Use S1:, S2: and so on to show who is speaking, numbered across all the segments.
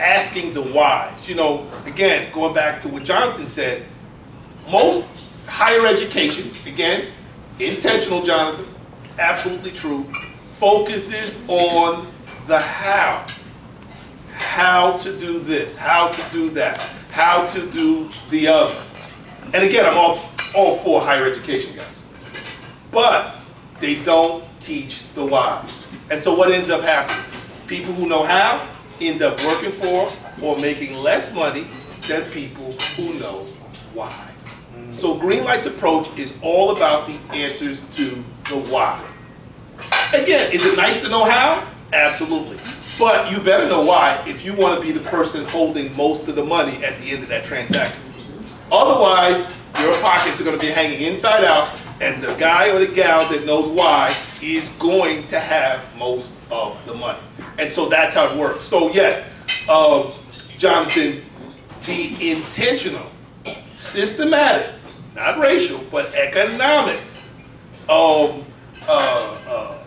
S1: asking the whys. You know, again, going back to what Jonathan said, most higher education, again, intentional, Jonathan, absolutely true, focuses on the how. How to do this, how to do that, how to do the other. And again, I'm all, all for higher education, guys. But they don't teach the why. And so what ends up happening? People who know how end up working for or making less money than people who know why. Mm. So Greenlight's approach is all about the answers to the why. Again, is it nice to know how? Absolutely. But you better know why if you want to be the person holding most of the money at the end of that transaction. Otherwise, your pockets are going to be hanging inside out, and the guy or the gal that knows why is going to have most of the money. And so that's how it works. So yes, uh, Jonathan, the intentional, systematic, not racial, but economic um, uh, uh,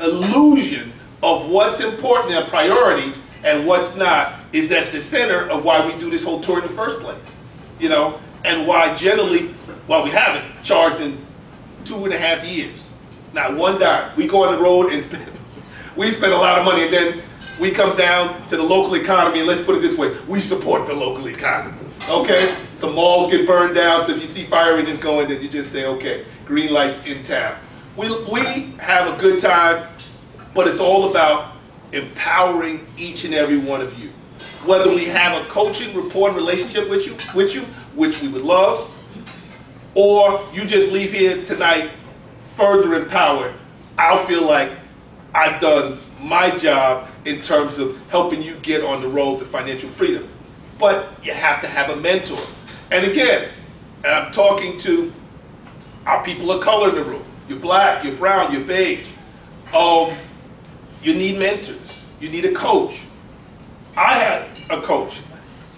S1: illusion of what's important and priority and what's not is at the center of why we do this whole tour in the first place. You know, and why generally, why we haven't charged in two and a half years. Not one dime. We go on the road and spend, we spend a lot of money and then we come down to the local economy and let's put it this way, we support the local economy. Okay? Some malls get burned down, so if you see fire engines going, then you just say, okay, green lights in town. We, we have a good time, but it's all about empowering each and every one of you. Whether we have a coaching, rapport, relationship with you, with you, which we would love, or you just leave here tonight further empowered, I'll feel like I've done my job in terms of helping you get on the road to financial freedom. But you have to have a mentor. And again, and I'm talking to our people of color in the room. You're black, you're brown, you're beige. Um, you need mentors. You need a coach. I had a coach.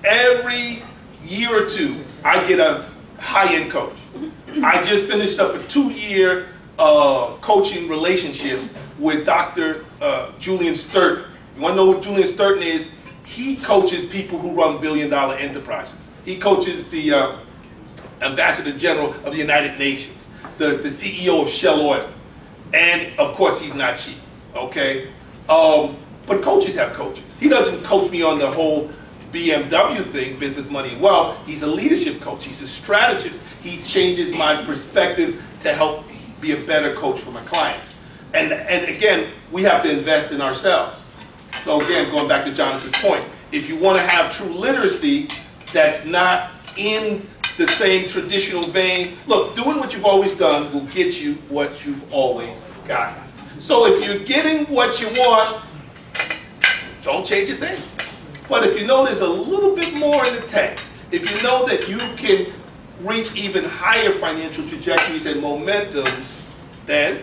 S1: Every year or two, I get a high-end coach. I just finished up a two-year uh, coaching relationship with Dr. Uh, Julian Sturt. You want to know what Julian Sturton is? He coaches people who run billion-dollar enterprises. He coaches the uh, Ambassador General of the United Nations, the, the CEO of Shell Oil. And of course, he's not cheap, okay? Um, but coaches have coaches. He doesn't coach me on the whole BMW thing, business, money, wealth. He's a leadership coach. He's a strategist. He changes my perspective to help be a better coach for my clients. And, and again, we have to invest in ourselves. So again, going back to Jonathan's point, if you want to have true literacy that's not in the same traditional vein, look, doing what you've always done will get you what you've always gotten. So if you're getting what you want, don't change a thing. But if you know there's a little bit more in the tank, if you know that you can reach even higher financial trajectories and momentums, then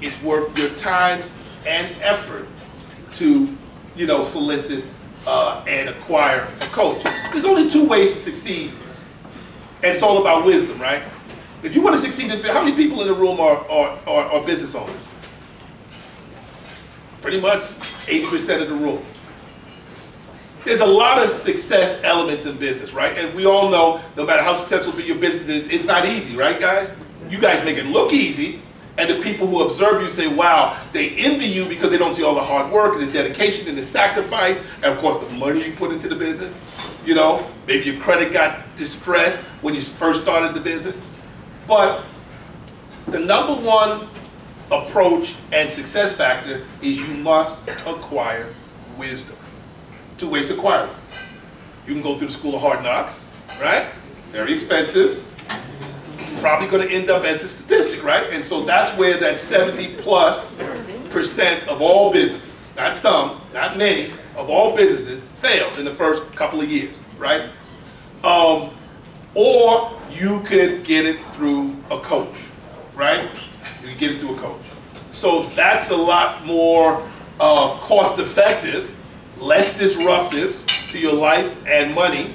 S1: it's worth your time and effort to, you know, solicit uh, and acquire a coach. There's only two ways to succeed, and it's all about wisdom, right? If you want to succeed, how many people in the room are, are, are, are business owners? Pretty much 80% of the room. There's a lot of success elements in business, right? And we all know no matter how successful your business is, it's not easy, right, guys? You guys make it look easy, and the people who observe you say, wow, they envy you because they don't see all the hard work and the dedication and the sacrifice, and of course the money you put into the business. You know, maybe your credit got distressed when you first started the business. But the number one approach and success factor is you must acquire wisdom. Two ways to acquire it. You can go through the school of hard knocks, right? Very expensive. Probably going to end up as a statistic, right? And so that's where that 70 plus percent of all businesses, not some, not many, of all businesses fail in the first couple of years, right? Um, or you could get it through a coach, right? You can get it through a coach. So that's a lot more uh, cost effective, less disruptive to your life and money,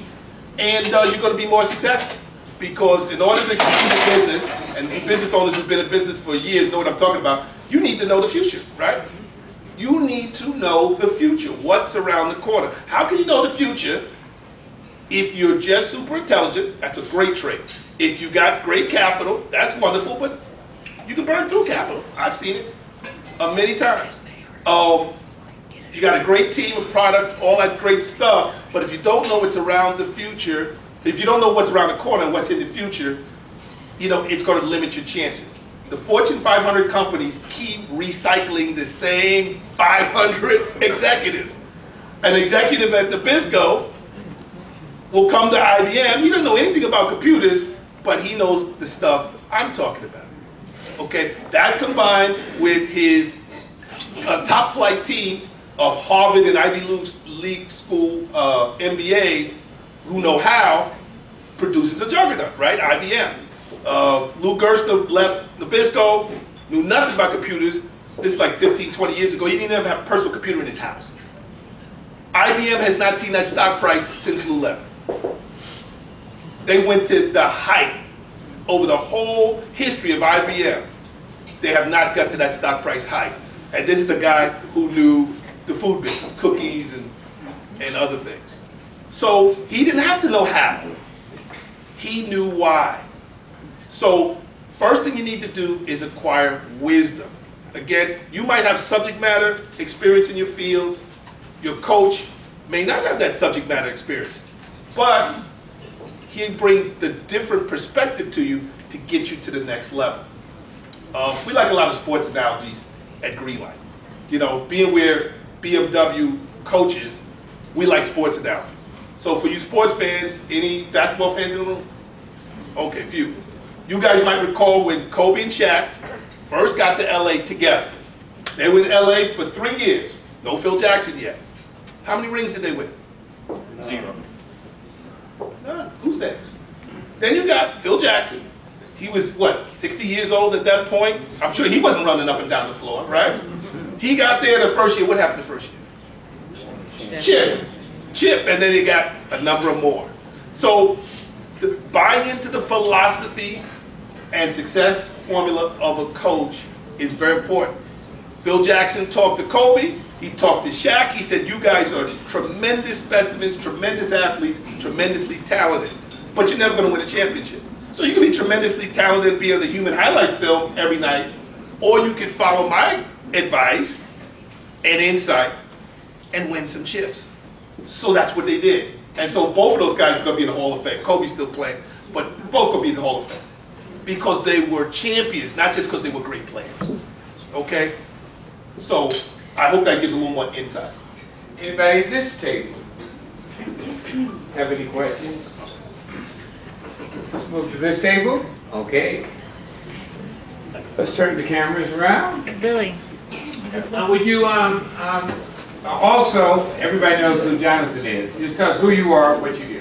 S1: and uh, you're going to be more successful. Because in order to succeed in business, and business owners who've been in business for years know what I'm talking about, you need to know the future, right? you need to know the future, what's around the corner. How can you know the future if you're just super intelligent? That's a great trait. If you got great capital, that's wonderful, but you can burn through capital. I've seen it uh, many times. Um, you got a great team, a product, all that great stuff, but if you don't know what's around the future, if you don't know what's around the corner and what's in the future, you know, it's going to limit your chances. The Fortune 500 companies keep recycling the same 500 executives. An executive at Nabisco will come to IBM. He doesn't know anything about computers, but he knows the stuff I'm talking about. Okay, that combined with his uh, top flight team of Harvard and Ivy League school uh, MBAs who know how produces a juggernaut, right? IBM. Uh, Lou Gerstner left Nabisco, knew nothing about computers. This is like 15, 20 years ago. He didn't even have a personal computer in his house. IBM has not seen that stock price since Lou left. They went to the height over the whole history of IBM. They have not got to that stock price height. And this is a guy who knew the food business, cookies and, and other things. So he didn't have to know how. He knew why. So first thing you need to do is acquire wisdom. Again, you might have subject matter experience in your field. Your coach may not have that subject matter experience. But he bring the different perspective to you to get you to the next level. Um, we like a lot of sports analogies at Greenlight. You know, being where BMW coaches, we like sports analogy. So for you sports fans, any basketball fans in the room? Okay, few. You guys might recall when Kobe and Shaq first got to LA together. They were in LA for three years. No Phil Jackson yet. How many rings did they win? Zero. None. Who says? Then you got Phil Jackson. He was, what, 60 years old at that point? I'm sure he wasn't running up and down the floor, right? He got there the first year. What happened the first year? Chip. Chip, and then he got a number more. So the, buying into the philosophy and success formula of a coach is very important. Phil Jackson talked to Kobe, he talked to Shaq, he said, you guys are tremendous specimens, tremendous athletes, tremendously talented, but you're never gonna win a championship. So you can be tremendously talented be on the human highlight film every night, or you could follow my advice and insight and win some chips. So that's what they did. And so both of those guys are going to be in the Hall of Fame. Kobe's still playing, but both going to be in the Hall of Fame. Because they were champions, not just because they were great players. Okay? So I hope that gives a little more insight.
S2: Anybody at this table have any questions? Let's move to this table. Okay. Let's turn the cameras around.
S3: Billy.
S2: Uh, would you, um, um, also, everybody knows who Jonathan is. Just tell us who you are, what you do.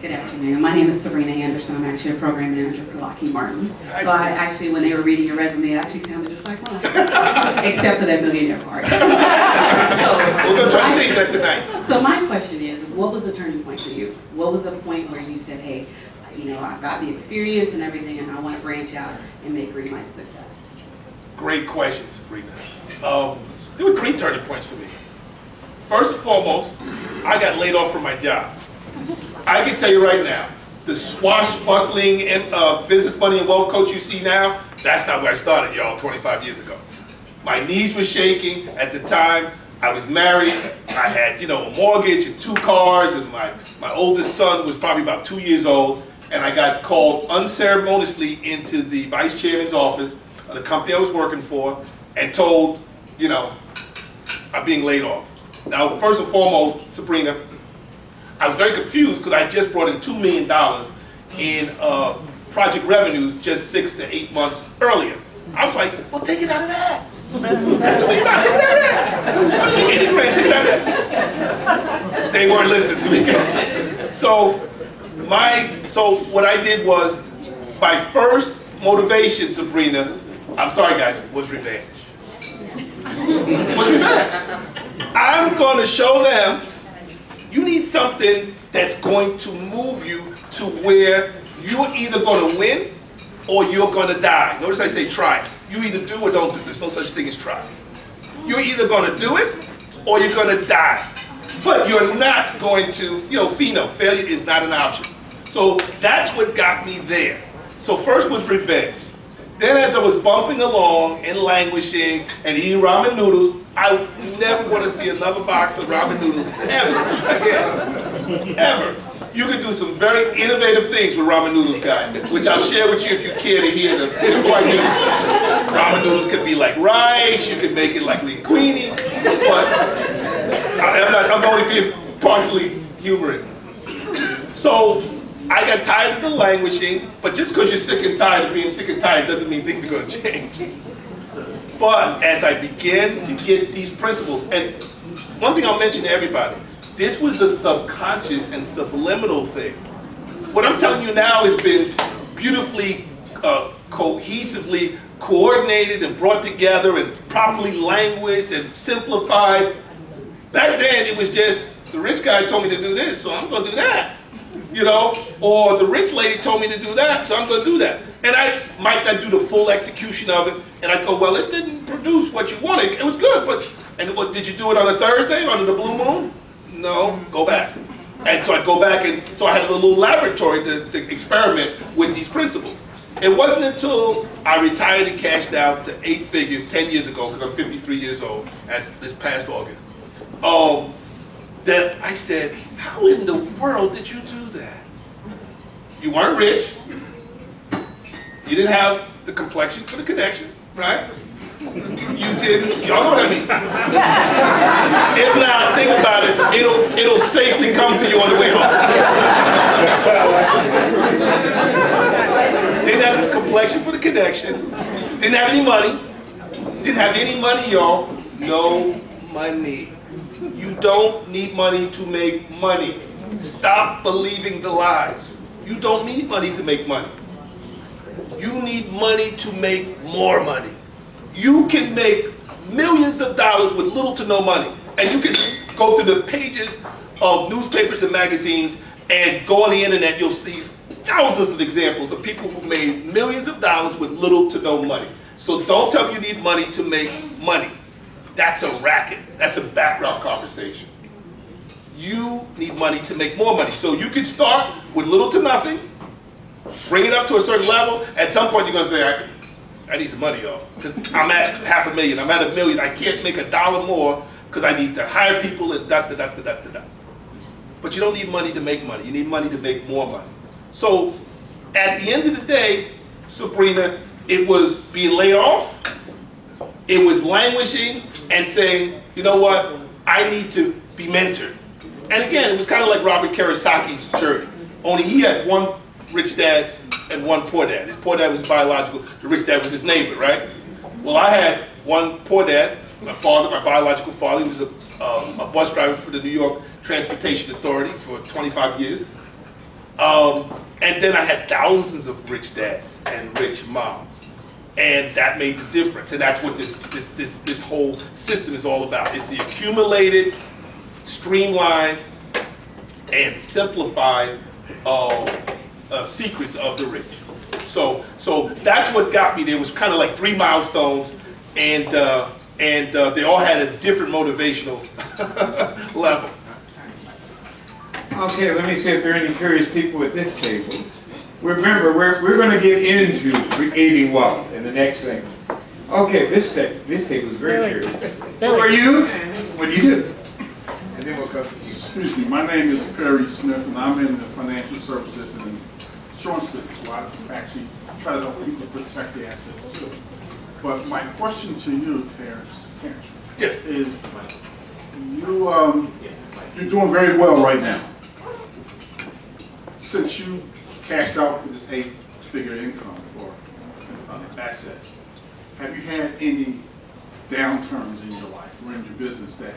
S4: Good afternoon. My name is Serena Anderson. I'm actually a program manager for Lockheed Martin. So I actually, when they were reading your resume, it actually sounded just like mine, except for that millionaire part. So-
S1: We're going to try to change that tonight.
S4: So my question is, what was the turning point for you? What was the point where you said, hey, you know, I've got the experience and everything, and I want to branch out and make Greenlight a success?
S1: Great question, Sabrina. Um, there were three turning points for me. First and foremost, I got laid off from my job. I can tell you right now, the swashbuckling and, uh, business money and wealth coach you see now, that's not where I started, y'all, 25 years ago. My knees were shaking at the time. I was married. I had, you know, a mortgage and two cars, and my, my oldest son was probably about two years old. And I got called unceremoniously into the vice chairman's office of the company I was working for and told, you know, I'm being laid off. Now, first and foremost, Sabrina, I was very confused because I just brought in $2 million in uh, project revenues just six to eight months earlier. I was like, well, take it out of that. That's $2 million, take it out of that. Grand, take it out of that. They weren't listening to me. So, my, so what I did was, my first motivation, Sabrina, I'm sorry guys, was revenge. Revenge. I'm going to show them you need something that's going to move you to where you're either going to win or you're going to die. Notice I say try. You either do or don't do. There's no such thing as try. You're either gonna do it or you're gonna die. But you're not going to, you know, Pheno, failure is not an option. So that's what got me there. So first was revenge. Then as I was bumping along and languishing and eating ramen noodles, I never want to see another box of ramen noodles ever again. Ever. You could do some very innovative things with ramen noodles, guys, which I'll share with you if you care to hear them. Ramen noodles could be like rice, you could make it like linguine, but I- I'm, not, I'm only being partially humorous. So I got tired of the languishing, but just because you're sick and tired of being sick and tired doesn't mean things are going to change. But as I began to get these principles, and one thing I'll mention to everybody, this was a subconscious and subliminal thing. What I'm telling you now has been beautifully, uh, cohesively coordinated and brought together and properly languaged and simplified. Back then, it was just the rich guy told me to do this, so I'm going to do that. You know, or the rich lady told me to do that, so I'm going to do that. And I might not do the full execution of it, and I go, well, it didn't produce what you wanted. It was good, but and what did you do it on a Thursday under the blue moon? No, go back. And so I go back, and so I had a little laboratory to, to experiment with these principles. It wasn't until I retired and cashed out to eight figures 10 years ago, because I'm 53 years old, as this past August, um, that I said, how in the world did you do? You weren't rich. You didn't have the complexion for the connection, right? You didn't, y'all know what I mean. If not, think about it, it'll, it'll safely come to you on the way home. Didn't have the complexion for the connection, didn't have any money, didn't have any money, y'all. No money. You don't need money to make money. Stop believing the lies. You don't need money to make money. You need money to make more money. You can make millions of dollars with little to no money. And you can go through the pages of newspapers and magazines and go on the internet, you'll see thousands of examples of people who made millions of dollars with little to no money. So don't tell me you need money to make money. That's a racket. That's a background conversation. You need money to make more money. So you can start with little to nothing, bring it up to a certain level. At some point, you're gonna say, I, I need some money, y'all. Because I'm at half a million, I'm at a million. I can't make a dollar more because I need to hire people and da da da da da da. But you don't need money to make money. You need money to make more money. So at the end of the day, Sabrina, it was being laid off. It was languishing and saying, you know what, I need to be mentored. And again, it was kind of like Robert Kiyosaki's journey. Only he had one rich dad and one poor dad. His poor dad was biological, the rich dad was his neighbor, right? Well, I had one poor dad, my father, my biological father, he was a, um, a bus driver for the New York Transportation Authority for 25 years. Um, and then I had thousands of rich dads and rich moms. And that made the difference. And that's what this, this, this, this whole system is all about. It's the accumulated, streamlined, and simplified uh, uh, secrets of the rich. So, so that's what got me there. Was kind of like three milestones, and uh, and uh, they all had a different motivational level.
S2: Okay, let me see if there are any curious people at this table. Remember, we're, we're gonna get into creating wealth in the next segment. Okay, this sec, this table is very curious. Who are you? What do you do? And then we'll come to you.
S3: Excuse me, my name is Perry Smith, and I'm in the financial services and insurance business, so I actually try to help people protect their assets too. But my question to you, Terrence, Terrence,
S1: Yes.
S3: is you, um, you're doing very well right now. Since you cashed out for this eight-figure income or uh, assets, have you had any downturns in your life or in your business that,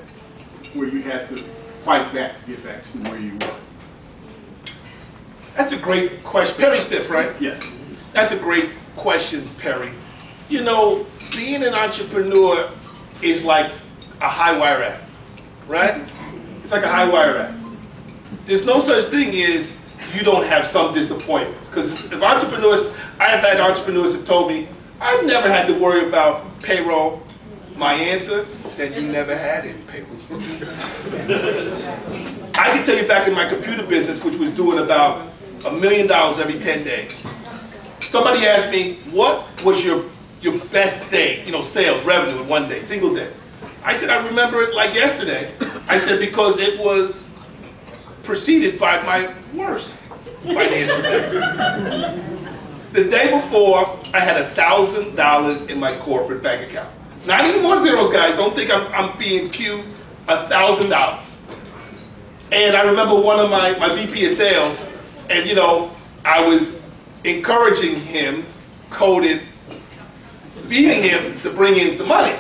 S3: where you had to fight back to get back to where you were?
S1: That's a great question. Perry Smith, right?
S3: Yes.
S1: That's a great question, Perry. You know, being an entrepreneur is like a high wire act, right? It's like a high wire act. There's no such thing as you don't have some disappointments. Because if entrepreneurs, I have had entrepreneurs that told me, I've never had to worry about payroll. My answer, that you never had any payroll. I can tell you back in my computer business, which was doing about a million dollars every 10 days. Somebody asked me, what was your, your best day, you know, sales, revenue in one day, single day? I said, I remember it like yesterday. I said, because it was preceded by my worst financial day. The day before, I had a thousand dollars in my corporate bank account. Not any more zeros, guys. Don't think I'm, I'm being cute. A thousand dollars. And I remember one of my, my VP of sales, and you know, I was encouraging him, coded, beating him to bring in some money.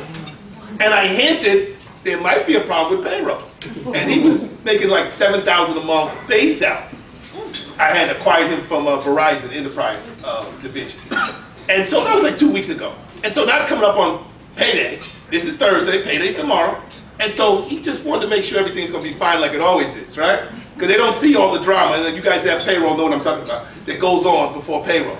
S1: And I hinted there might be a problem with payroll. And he was making like seven thousand a month base salary. I had acquired him from uh, Verizon Enterprise uh, division. And so that was like two weeks ago. And so it's coming up on payday. This is Thursday, payday's tomorrow. And so he just wanted to make sure everything's gonna be fine like it always is, right? Because they don't see all the drama, and you guys have payroll, know what I'm talking about, that goes on before payroll,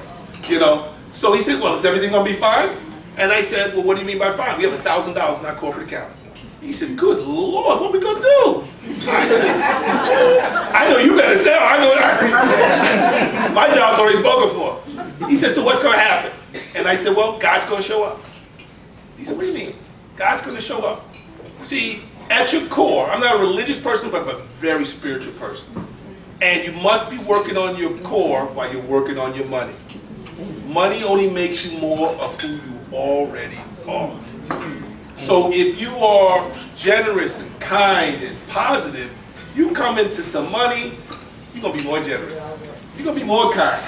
S1: you know? So he said, well, is everything gonna be fine? And I said, well, what do you mean by fine? We have a thousand dollars in our corporate account. He said, good lord, what are we gonna do? I said, I know you better sell, I know, my job's already spoken for. He said, so what's gonna happen? And I said, well, God's gonna show up. He said, what do you mean? God's gonna show up. See, at your core, I'm not a religious person, but I'm a very spiritual person. And you must be working on your core while you're working on your money. Money only makes you more of who you already are. So if you are generous and kind and positive, you come into some money, you're gonna be more generous. You're gonna be more kind.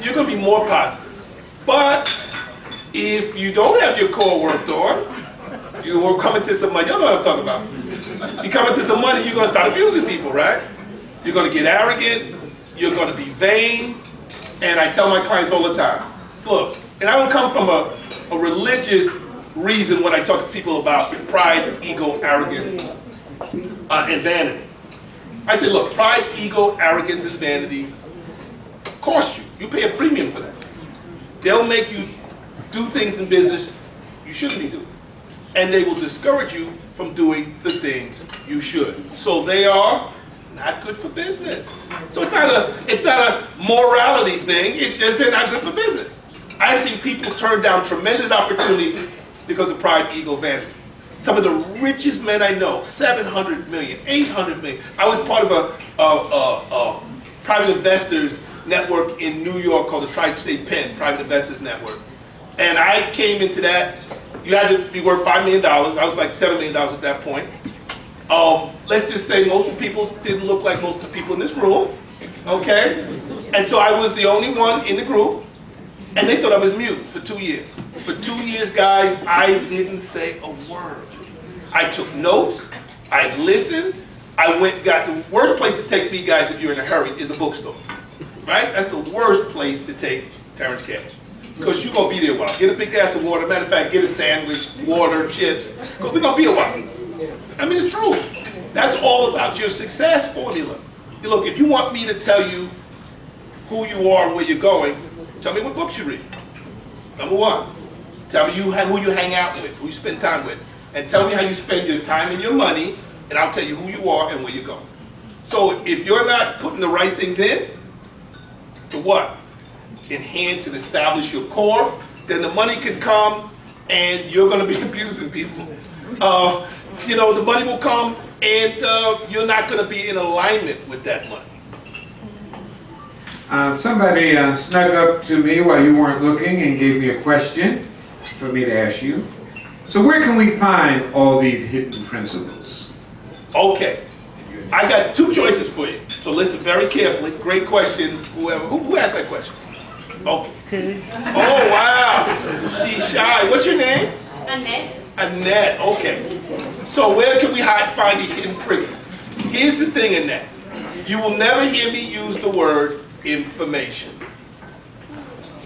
S1: You're gonna be more positive. But if you don't have your core worked on, you are coming to some money. Y'all know what I'm talking about. You come into some money, you're gonna start abusing people, right? You're gonna get arrogant. You're gonna be vain. And I tell my clients all the time, look, and I don't come from a, a religious reason when I talk to people about pride, ego, arrogance, uh, and vanity. I say, look, pride, ego, arrogance, and vanity cost you. You pay a premium for that. They'll make you do things in business you shouldn't be doing. And they will discourage you from doing the things you should. So they are not good for business. So it's not a it's not a morality thing, it's just they're not good for business. I've seen people turn down tremendous opportunity because of pride, ego, vanity. Some of the richest men I know, 700 million, 800 million. I was part of a, a, a, a private investors network in New York called the Tri-State Penn Private Investors Network. And I came into that, you had to be worth $5 million. I was like $7 million at that point. Um, let's just say most of the people didn't look like most of the people in this room, okay? And so I was the only one in the group, and they thought I was mute for two years. For two years, guys, I didn't say a word. I took notes, I listened, I went, got the worst place to take me, guys, if you're in a hurry, is a bookstore. Right? That's the worst place to take Terrence Cash. Because you're going to be there a while. Get a big glass of water. Matter of fact, get a sandwich, water, chips. Because we're going to be a while. I mean, it's true. That's all about your success formula. Look, if you want me to tell you who you are and where you're going, tell me what books you read. Number one. Tell me you, who you hang out with, who you spend time with. And tell me how you spend your time and your money, and I'll tell you who you are and where you're going. So if you're not putting the right things in, to what? Enhance and establish your core, then the money can come and you're going to be abusing people. Uh, you know, the money will come and uh, you're not going to be in alignment with that money.
S2: Uh, somebody uh, snuck up to me while you weren't looking and gave me a question for me to ask you. So where can we find all these hidden principles?
S1: Okay. I got two choices for you. So listen very carefully. Great question. Whoever who, who asked that question? Okay. Oh wow. She's shy. What's your name?
S5: Annette.
S1: Annette. Okay. So where can we hide, find these hidden principles? Here's the thing, Annette. You will never hear me use the word information.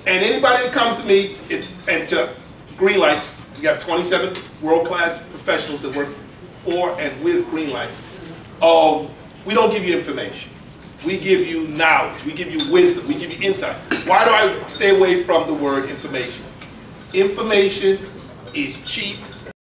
S1: And anybody that comes to me it- and to Green Lights, we have 27 world-class professionals that work for and with Green Light. Um, we don't give you information. We give you knowledge. We give you wisdom. We give you insight. Why do I stay away from the word information? Information is cheap